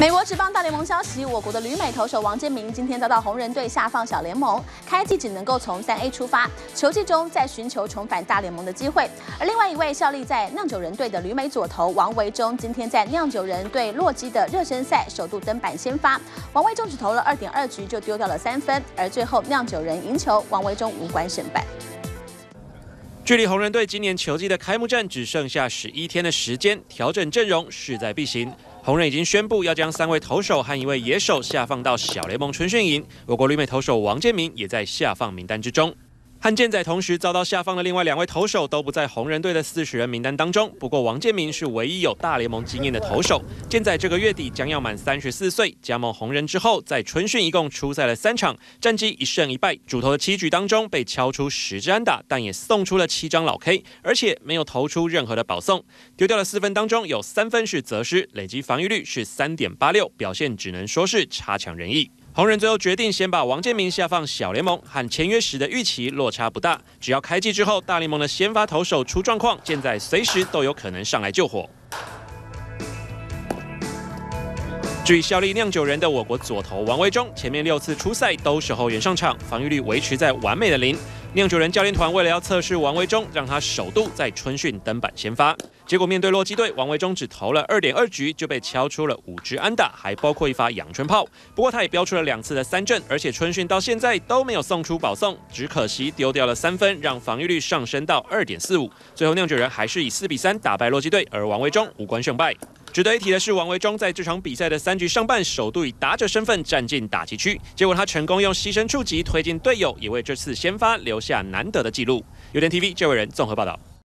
美国职棒大联盟消息，我国的旅美投手王建民今天遭到红人队下放小联盟，开季只能够从三 A 出发，球季中再寻求重返大联盟的机会。而另外一位效力在酿酒人队的旅美左投王维忠，今天在酿酒人队洛基的热身赛首度登板先发，王维忠只投了二点二局就丢掉了三分，而最后酿酒人赢球，王维忠无关胜败。距离红人队今年球季的开幕战只剩下十一天的时间，调整阵容势在必行。红人已经宣布要将三位投手和一位野手下放到小联盟春训营，我国旅美投手王建民也在下放名单之中。和健仔同时遭到下放的另外两位投手都不在红人队的四十人名单当中。不过王建民是唯一有大联盟经验的投手。健仔这个月底将要满三十四岁，加盟红人之后，在春训一共出赛了三场，战绩一胜一败。主投的七局当中被敲出十支安打，但也送出了七张老 K，而且没有投出任何的保送。丢掉了四分当中有三分是责失，累积防御率是三点八六，表现只能说是差强人意。红人最后决定先把王建民下放小联盟，和签约时的预期落差不大。只要开季之后大联盟的先发投手出状况，现在随时都有可能上来救火。至于效力酿酒人的我国左投王维忠，前面六次出赛都是后援上场，防御率维持在完美的零。酿酒人教练团为了要测试王维忠，让他首度在春训登板先发，结果面对洛基队，王维忠只投了二点二局就被敲出了五支安打，还包括一发阳春炮。不过他也标出了两次的三振，而且春训到现在都没有送出保送，只可惜丢掉了三分，让防御率上升到二点四五。最后酿酒人还是以四比三打败洛基队，而王维忠无关胜败。值得一提的是，王维忠在这场比赛的三局上半，首度以打者身份站进打击区，结果他成功用牺牲触及推进队友，也为这次先发留下难得的记录。有点 TV 这位人综合报道。